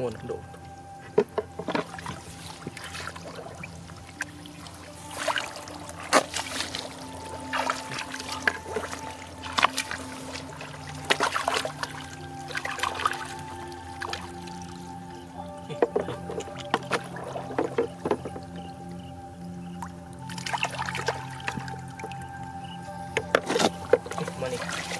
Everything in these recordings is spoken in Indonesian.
one load. money.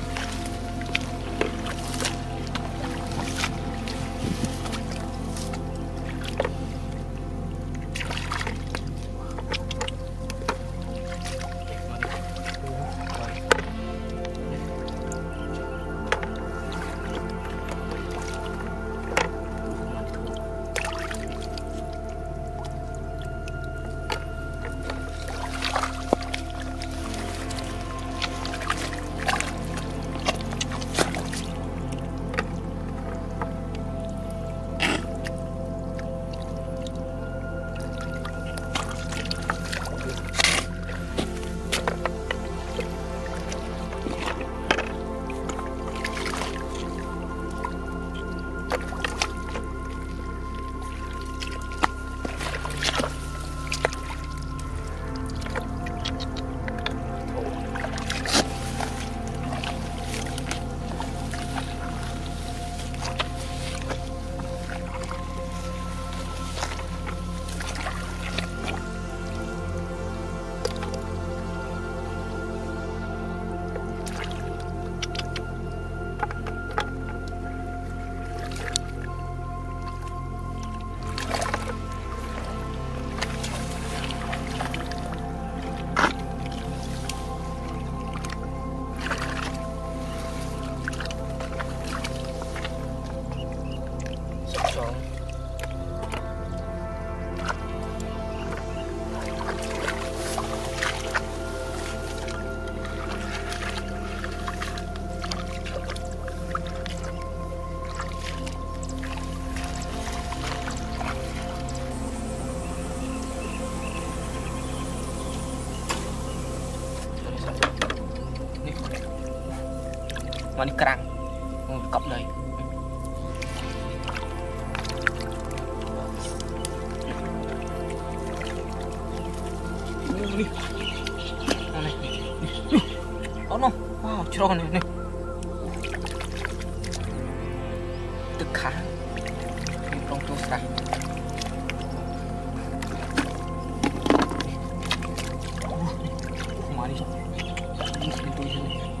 មកនេះក្រាំងកប់លើនេះអូនោះវ៉ាវច្រោះនេះនេះទឹកខាខ្ញុំប្រងទូស្រះមកនេះនេះទូនេះ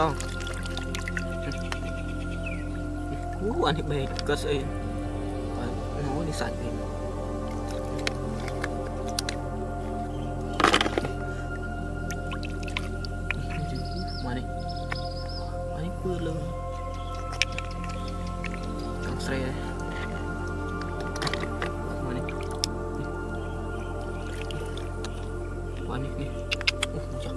cong kuan nih baik kas eh. Mau ini mana? Mana belum kang ya. Mana? Mana nih? Uh macam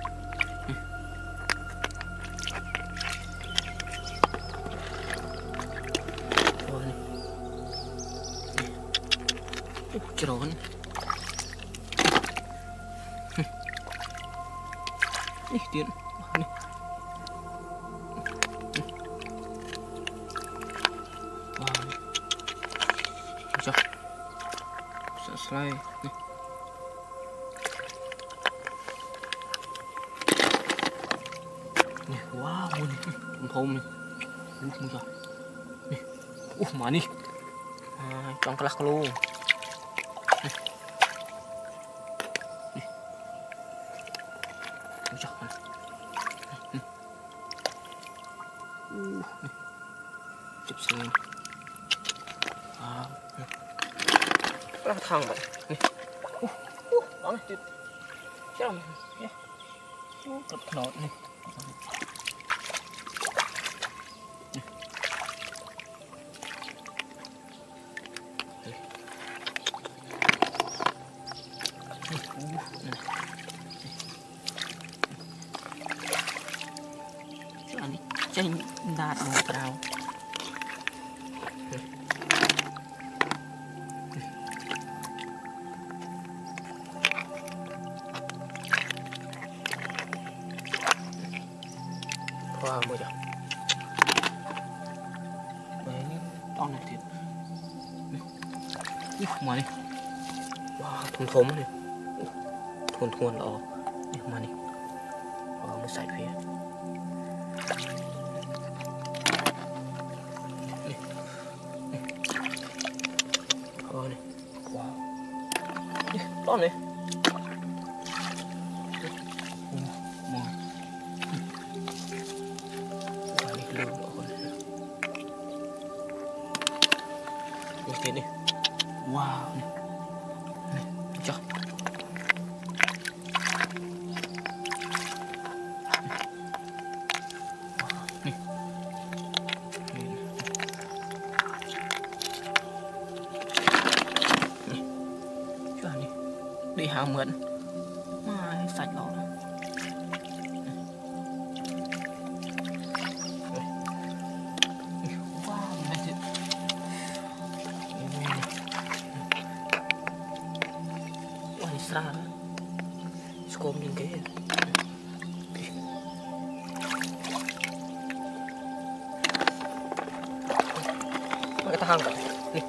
Uh, ceron. Hmm. Ni dia. Wah, ni. Hmm. Wah. Macam Besar selai Ni Ni Wow ni Thơm ni Uh macam Ni Uh manis ha, Trong kelas ប្រោះថងបាត់នេះអូបងទៀតចាំនេះអូគាត់ខ្នោតនេះ มานี่ว้าทมทมเลยทวนทวนออกนี่มานี่ออกมาใส่เพียนี่นี่ว้านี่ต้อนเลย đi หาเหมือนมาสัตว์หรอวันสระสกอมยังไง cái ta hăng cả đi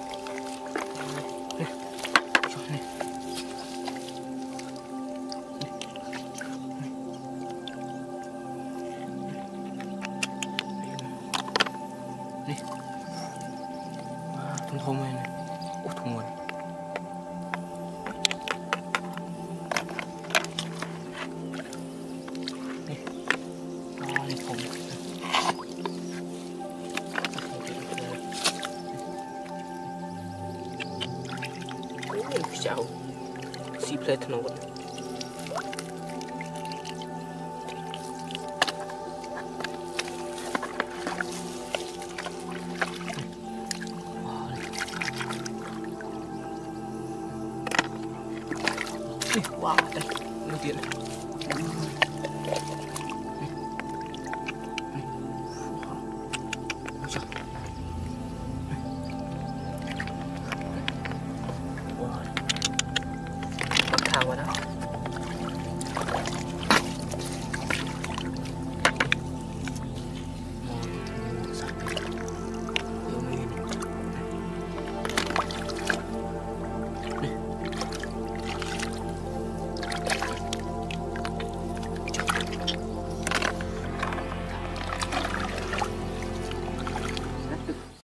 chciał. Si pletnął. sour.